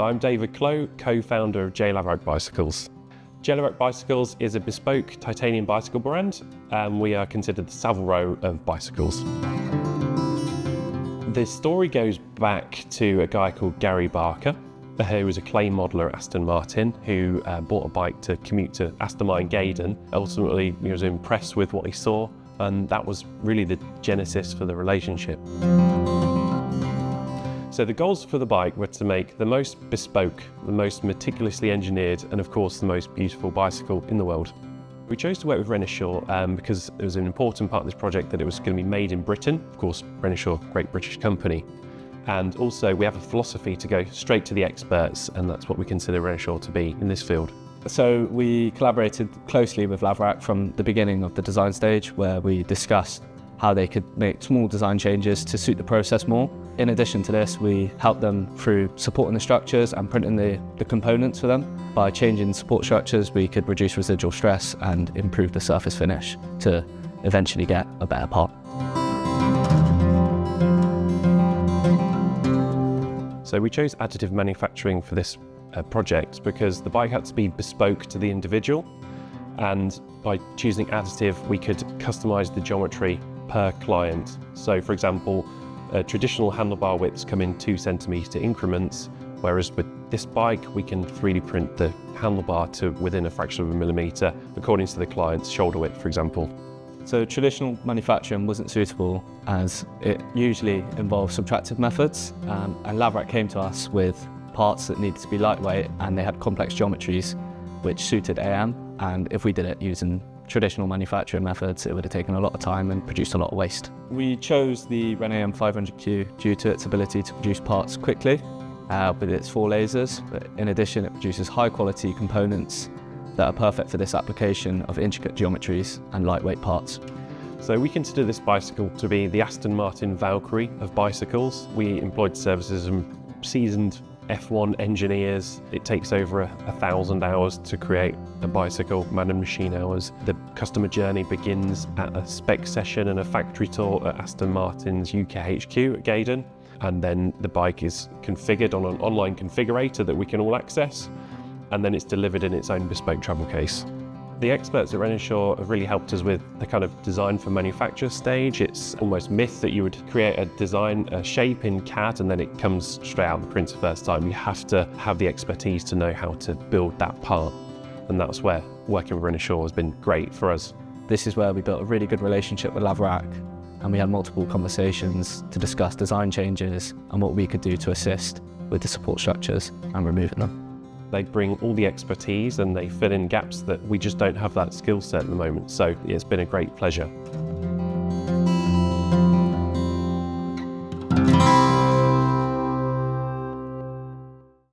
I'm David Clow, co-founder of J. Bicycles. J. Bicycles is a bespoke titanium bicycle brand and we are considered the Savile Row of bicycles. The story goes back to a guy called Gary Barker, who was a clay modeller at Aston Martin, who uh, bought a bike to commute to Aston Martin Gaydon. Ultimately, he was impressed with what he saw, and that was really the genesis for the relationship. So the goals for the bike were to make the most bespoke, the most meticulously engineered, and of course the most beautiful bicycle in the world. We chose to work with Renishaw um, because it was an important part of this project that it was going to be made in Britain. Of course, Renishaw, great British company. And also we have a philosophy to go straight to the experts, and that's what we consider Renishaw to be in this field. So we collaborated closely with Laverack from the beginning of the design stage where we discussed how they could make small design changes to suit the process more. In addition to this, we help them through supporting the structures and printing the, the components for them. By changing support structures, we could reduce residual stress and improve the surface finish to eventually get a better part. So we chose additive manufacturing for this uh, project because the bike had to be bespoke to the individual and by choosing additive we could customize the geometry per client. So for example, uh, traditional handlebar widths come in two centimetre increments, whereas with this bike we can 3D print the handlebar to within a fraction of a millimetre according to the client's shoulder width, for example. So traditional manufacturing wasn't suitable as it usually involves subtractive methods um, and Laverack came to us with parts that needed to be lightweight and they had complex geometries which suited AM and if we did it using traditional manufacturing methods, it would have taken a lot of time and produced a lot of waste. We chose the Ren-AM 500Q due to its ability to produce parts quickly uh, with its four lasers, but in addition it produces high quality components that are perfect for this application of intricate geometries and lightweight parts. So we consider this bicycle to be the Aston Martin Valkyrie of bicycles. We employed services and seasoned F1 engineers. It takes over a, a, thousand hours to create a bicycle, man and machine hours. The customer journey begins at a spec session and a factory tour at Aston Martin's UK HQ at Gaydon. And then the bike is configured on an online configurator that we can all access. And then it's delivered in its own bespoke travel case. The experts at Renishaw have really helped us with the kind of design for manufacture stage. It's almost myth that you would create a design, a shape in CAD and then it comes straight out of the printer first time. You have to have the expertise to know how to build that part. And that's where working with Renishaw has been great for us. This is where we built a really good relationship with Laverack and we had multiple conversations to discuss design changes and what we could do to assist with the support structures and removing them. They bring all the expertise and they fill in gaps that we just don't have that skill set at the moment. So it's been a great pleasure.